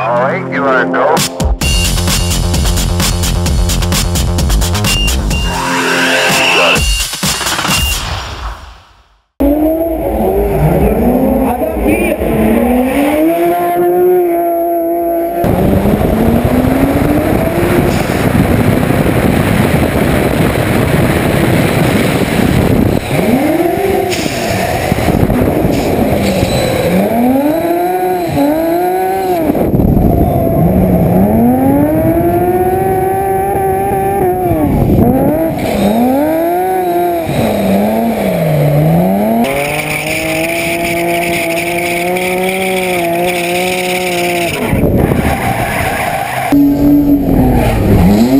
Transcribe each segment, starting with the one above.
All right, you are go. Uhum.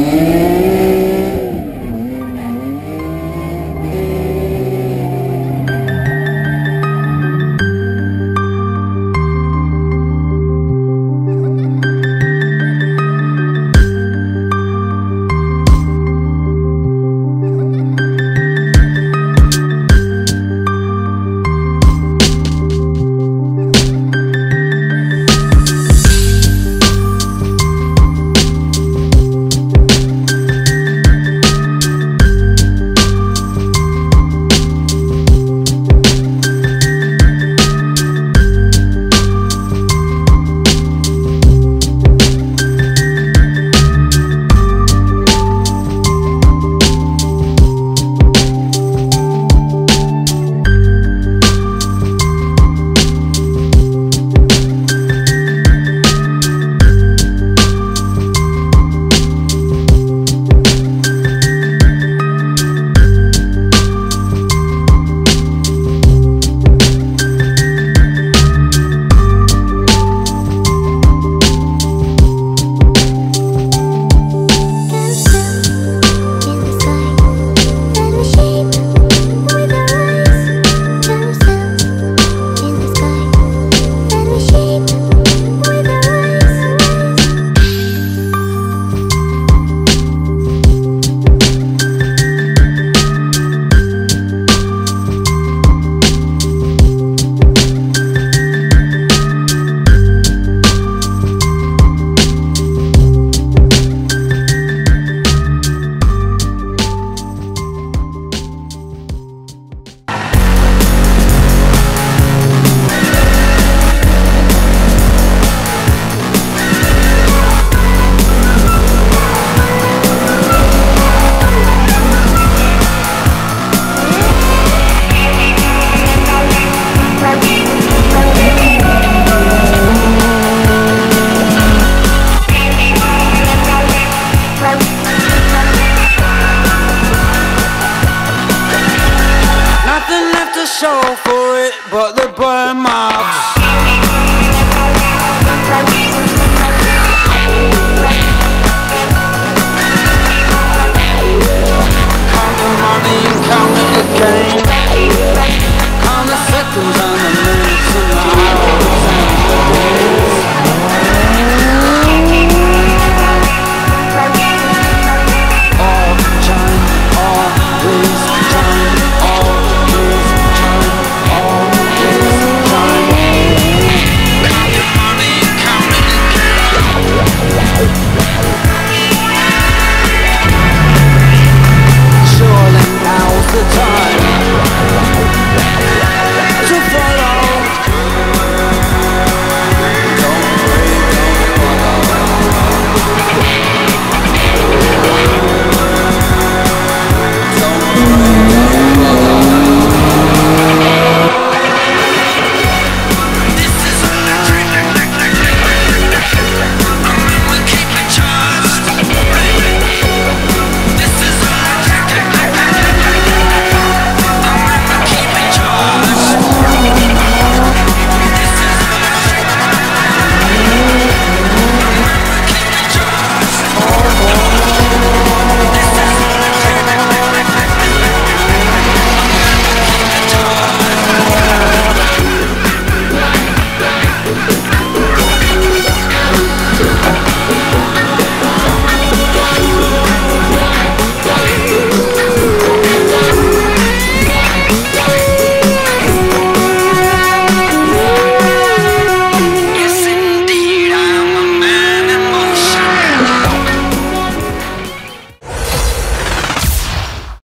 March.